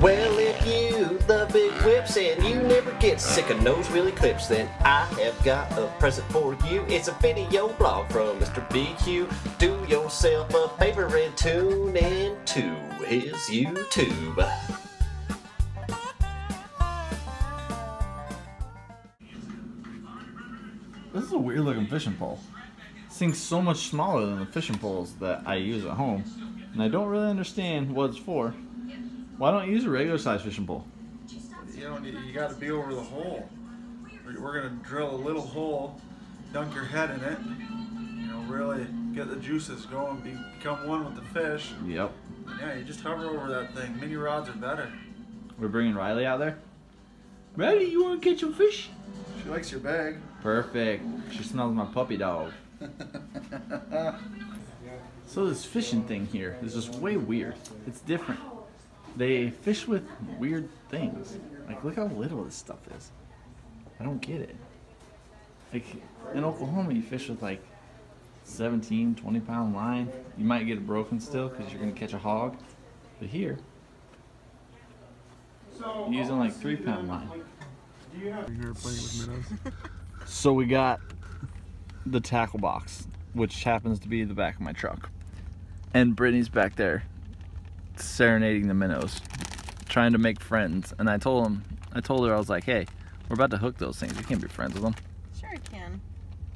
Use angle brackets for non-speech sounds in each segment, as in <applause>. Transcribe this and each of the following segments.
Well, if you love big whips and you never get sick of nose wheelie clips, then I have got a present for you. It's a video blog from Mr. BQ. Do yourself a favor and tune in to his YouTube. This is a weird looking fishing pole. This thing's so much smaller than the fishing poles that I use at home. And I don't really understand what it's for. Why don't you use a regular size fishing pole? You know, you, you got to be over the hole. We're, gonna drill a little hole, dunk your head in it. You know, really get the juices going, be, become one with the fish. Yep. Yeah, you just hover over that thing. Mini rods are better. We're bringing Riley out there. Riley, you want to catch some fish? She likes your bag. Perfect. She smells my puppy dog. <laughs> So this fishing thing here is just way weird. It's different. They fish with weird things. Like look how little this stuff is. I don't get it. Like in Oklahoma you fish with like 17, 20 pound line. You might get it broken still because you're gonna catch a hog. But here, you're using like three pound line. <laughs> So we got the tackle box, which happens to be the back of my truck. And Brittany's back there serenading the minnows, trying to make friends. And I told him, I told her, I was like, hey, we're about to hook those things. We can't be friends with them. Sure I can.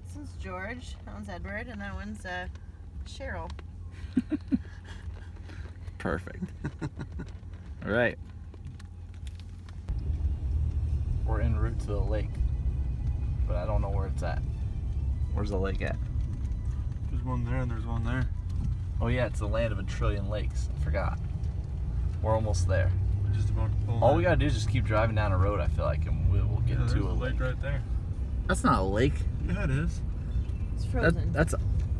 This one's George, that one's Edward, and that one's uh, Cheryl. <laughs> Perfect. <laughs> All right. We're en route to the lake, but I don't know where it's at. Where's the lake at? There's one there and there's one there. Oh yeah, it's the land of a trillion lakes. I forgot. We're almost there. We're just about to pull. All in. we gotta do is just keep driving down a road. I feel like, and we will get yeah, to a a lake lake. right there. That's not a lake. Yeah, it is. It's That, frozen. that's a,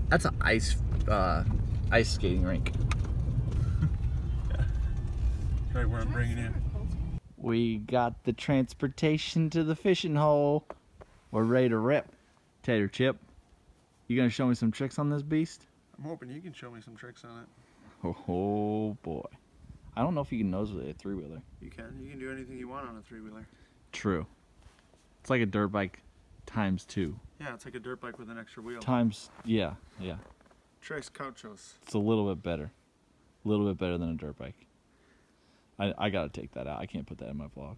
that's an ice uh, ice skating rink. <laughs> Right where I'm bringing in. We got the transportation to the fishing hole. We're ready to rip. Tater Chip, you gonna show me some tricks on this beast? I'm hoping you can show me some tricks on it. Oh, oh boy. I don't know if you can nose with a three wheeler. You can. You can do anything you want on a three wheeler. True. It's like a dirt bike times two. Yeah, it's like a dirt bike with an extra wheel. Times, yeah, yeah. Tres Cauchos. It's a little bit better. A little bit better than a dirt bike. I, I gotta take that out. I can't put that in my vlog.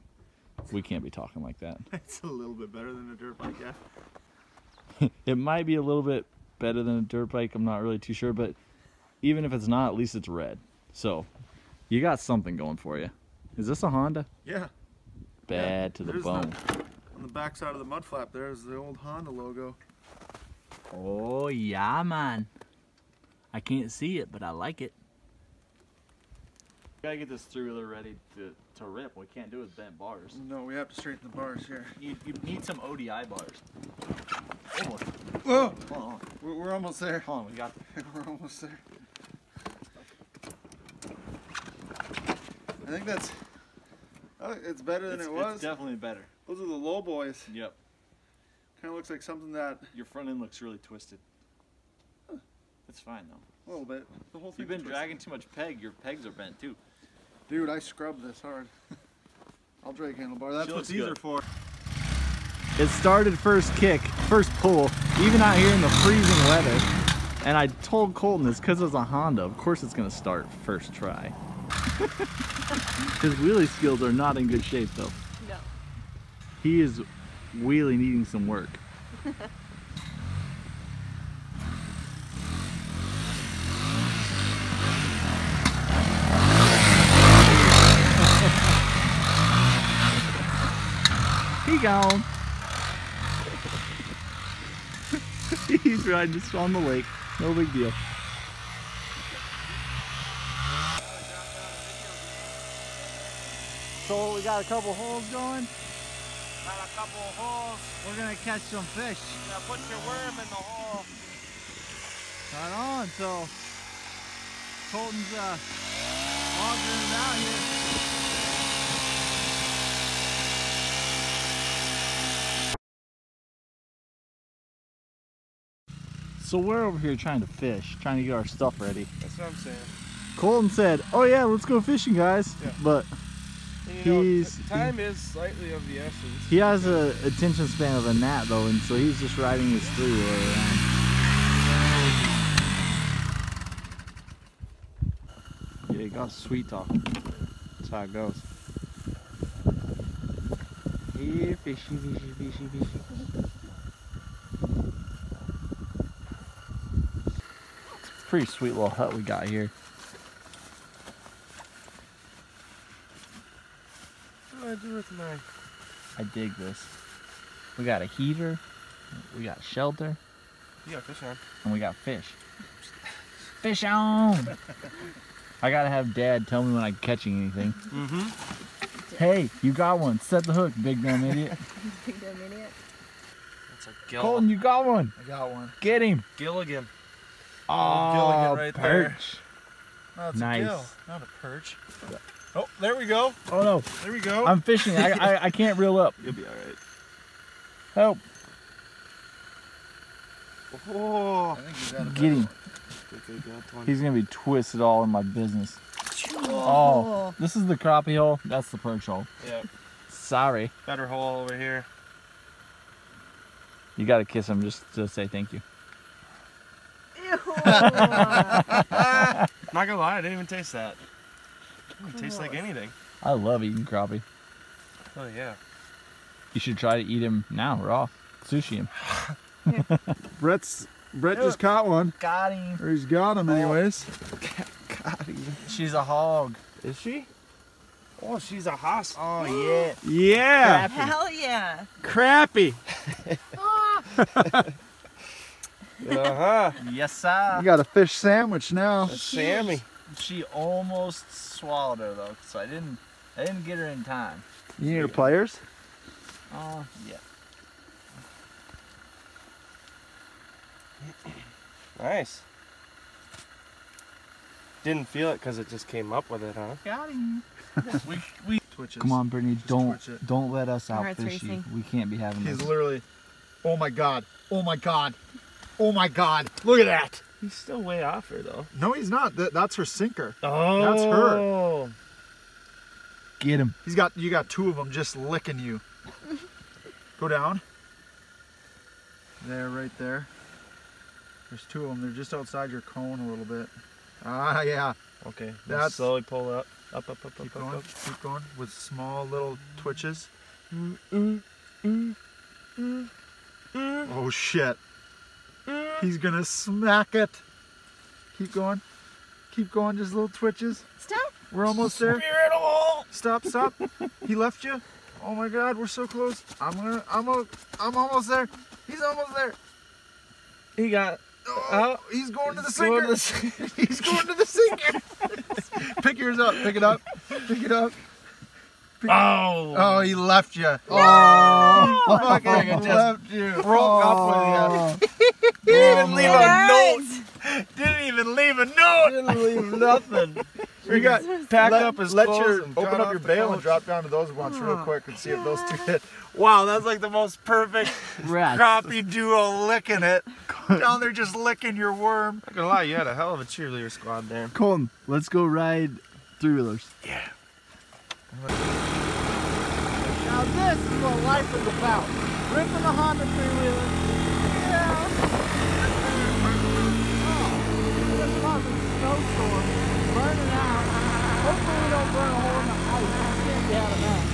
We can't be talking like that. <laughs> It's a little bit better than a dirt bike, yeah. <laughs> It might be a little bit better than a dirt bike. I'm not really too sure, but even if it's not, at least it's red. So you got something going for you. Is this a Honda? Yeah. Bad to the there's bone. On the back side of the mud flap, there's the old Honda logo. Oh yeah, man. I can't see it, but I like it. Gotta get this three wheeler ready to, to rip. What We can't do it with bent bars. No, we have to straighten the bars here. You, you need some ODI bars. Almost. Whoa! Hold on, We're, we're almost there. hold on. We got. <laughs> we're almost there. Think that's. Oh, it's better than It's, it it's was. definitely better. Those are the low boys. Yep. Kind of looks like something that Your front end looks really twisted. It's fine though. a little bit. The whole thing. You've been dragging too much peg. Your pegs are bent too. Dude, I scrubbed this hard. <laughs> I'll drag handlebar. That's what these are for. It started first kick, first pull, even out here in the freezing weather. And I told Colton this because it's a Honda. Of course it's gonna start first try. <laughs> His wheelie skills are not in good shape though. No. He is wheelie needing some work. <laughs> he gone. <laughs> He's riding just on the lake. No big deal. So we got a couple holes going. Got a couple holes. We're gonna catch some fish. Now put your worm in the hole. Right on. So Colton's uh, launching it out here. So we're over here trying to fish, trying to get our stuff ready. That's what I'm saying. Colton said, "Oh yeah, let's go fishing, guys." Yeah. But You know, He's- t- time is slightly of the essence. He has a attention span of a gnat though, and so he's just riding his three wheeler around. Yeah, he got sweet talk. That's how it goes. Here, fishy, fishy, fishy, fishy. It's a pretty sweet little hut we got here. What do I do with my? I dig this. We got a heater, we got shelter, You got fish on. and we got fish. Fish on! I gotta have dad tell me when I'm catching anything. Mm-hmm. Hey, you got one. Set the hook, big dumb idiot. <laughs> Big dumb idiot. That's a gill. Colton, you got one. I got one. Get him. Gilligan. Oh, Gilligan right there. perch. No, it's Nice. a gill, not a perch. Oh, there we go. Oh no, There we go. I'm fishing. I, I, I can't reel up. You'll be all right. Help. Oh. I think he's got a Get him. Okay, got one. He's gonna be twisted all in my business. Oh, this is the crappie hole. That's the perch hole. Yep. Sorry. Better hole over here. You gotta kiss him just to say thank you. <laughs> Ew. Not gonna lie, I didn't even taste that. It tastes like anything. I love eating crappie. Oh yeah. You should try to eat him now, raw. Sushi him. <laughs> Brett's Brett just caught one, Got him. or he's got him anyways. <laughs> got him. She's a hog. Is she? Oh, she's a hoss. Oh <gasps> yeah. Yeah, Hell yeah. crappy. <laughs> Uh-huh. Yes, sir. You got a fish sandwich now. Sammy. She almost swallowed her though, so I didn't. I didn't get her in time. You need your players? Oh uh, yeah. Nice. Didn't feel it because it just came up with it, huh? Got him. <laughs> we we. Twitches. Come on, Brittany. Just Don't don't let us My out heart's fish you. We can't be having He's this. literally. Oh my god. Oh my god. Oh my god. Look at that. He's still way off her though. No, he's not. That, that's her sinker. Oh. That's her. Oh. Get him. He's got. You got two of them just licking you. <laughs> Go down. There, right there. There's two of them. They're just outside your cone a little bit. Ah, yeah. Okay. That's- That's slowly pull up. Up, up, up, Keep up, up, going. up. Keep going with small little twitches. Mm, mm, mm, oh shit. He's gonna smack it. Keep going. Keep going. Just little twitches. Stop. We're almost there. Stop, stop. He left you. Oh my god, we're so close. I'm gonna I'm a, I'm almost there. He's almost there. He got. Oh, oh, he's going to the He's going sinker. to <laughs> he's going to the sinker. <laughs> Pick yours up. Pick it up. Pick it up. Oh. Oh, he left you. Oh, fucking it just left you. broke up Oh. with you. Oh. Didn't even oh, leave a note. <laughs> Didn't even leave a note. Didn't leave nothing. <laughs> We got Packed let, up his let clothes your and open up your the bail and drop down to those ones real quick and see if those two hit. Wow, that's like the most perfect. Rats. Crappie duo licking it. Down there just licking your worm. Not gonna lie, you had a hell of a cheerleader squad there. Colton, let's go ride three wheelers. Yeah. Now this is what life is about. Ripping a Honda three-wheeler. Yeah. Snowstorm. Burning out. Hopefully we don't burn a hole in the ice. I can't be out of that.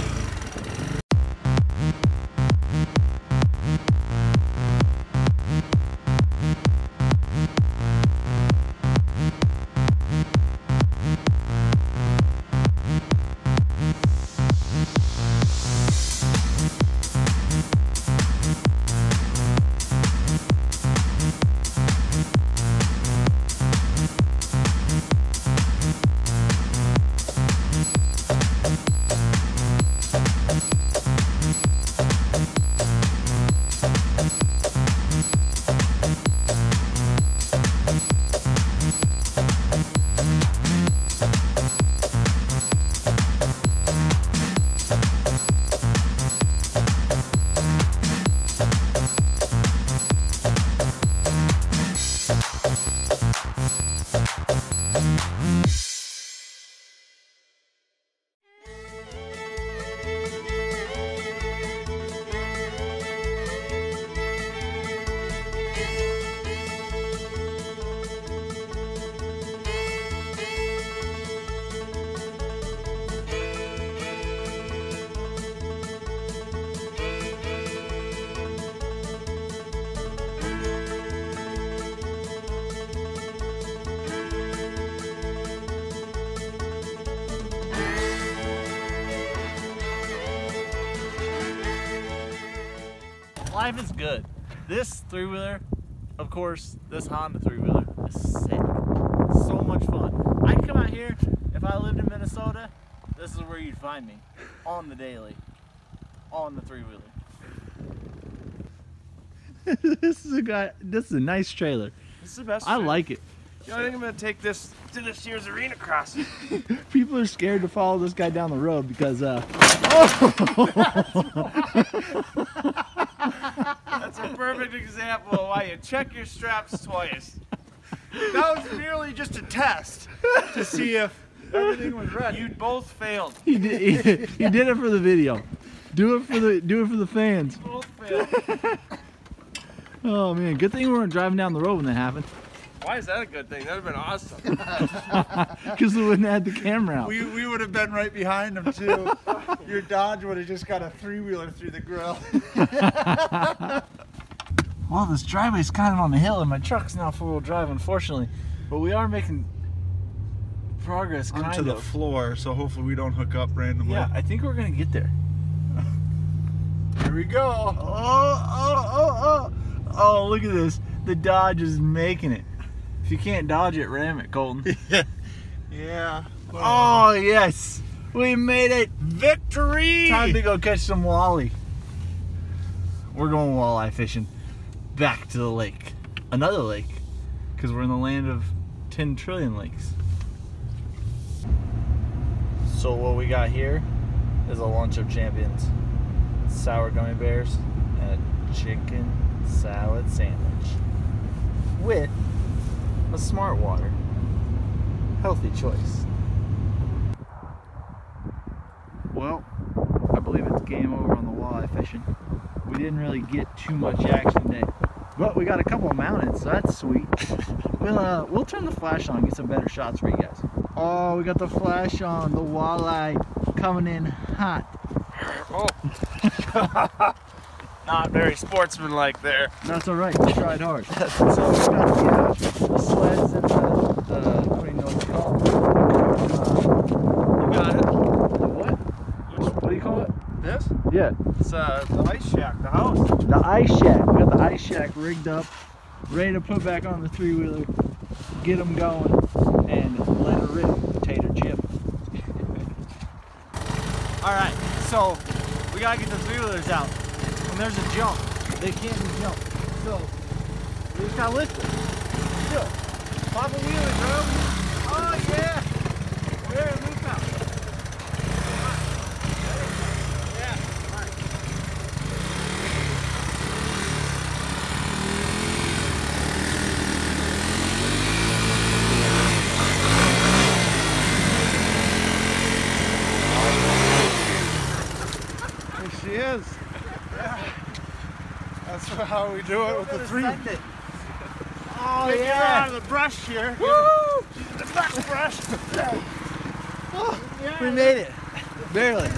Life is good. This three wheeler, of course, this Honda three wheeler is sick. So much fun. I come out here. If I lived in Minnesota, this is where you'd find me on the daily, on the three wheeler. <laughs> this is a guy. This is a nice trailer. This is the best. I trip. like it. Know, I think I'm gonna take this to this year's arena crossing. <laughs> People are scared to follow this guy down the road because uh, <laughs> That's a perfect example of why you check your straps twice. That was merely just a test to see if everything was ready. You both failed. he did he, he did it for the video. Do it for the do it for the fans. Both failed. Oh man, good thing we weren't driving down the road when that happened Why is that a good thing? That'd have been awesome. <laughs> because we wouldn't have had the camera out. We, we would have been right behind him too. Your Dodge would have just got a three wheeler through the grill. <laughs> Well, this driveway's kind of on the hill, and my truck's now four wheel drive, unfortunately. But we are making progress, kind Onto the floor, so hopefully we don't hook up randomly. Yeah, I think we're gonna get there. Here we go. Oh, oh, oh, oh! Oh, look at this. The Dodge is making it. If you can't dodge it, ram it, Colton. <laughs> Yeah. oh yes, we made it. victory! Time to go catch some wally. We're going walleye fishing back to the lake. Another lake. Because we're in the land of 10 trillion lakes. So, what we got here is a lunch of champions sour gummy bears and a chicken salad sandwich with a smart water. Healthy choice. Well, I believe it's game over on the walleye fishing. We didn't really get too much action today, but we got a couple of mounted, so that's sweet. <laughs> we'll uh, we'll turn the flash on, and get some better shots for you guys. Oh, we got the flash on. The walleye coming in hot. Oh. <laughs> Not very sportsmanlike there. That's all right. We tried hard. <laughs> so we got the, uh, the sleds and the, the I don't even know what you call them. You got it. Uh, the what? What do you call it? This? Yeah. It's uh, the ice shack, the house. The ice shack. We got the ice shack rigged up, ready to put back on the three wheeler, get them going, and let it rip. potato chip. <laughs> All right, so we gotta get the three wheelers out. There's a jump, they can't be jumped. So we just gotta lift it. Still, pop a wheelie, bro. Oh yeah. There, loop out. Yeah. All right. There she is. That's how we do it with the three. <laughs> Oh yeah. out of the brush here. Woo! <laughs> The brush brush. <laughs> Oh, we made it. Barely.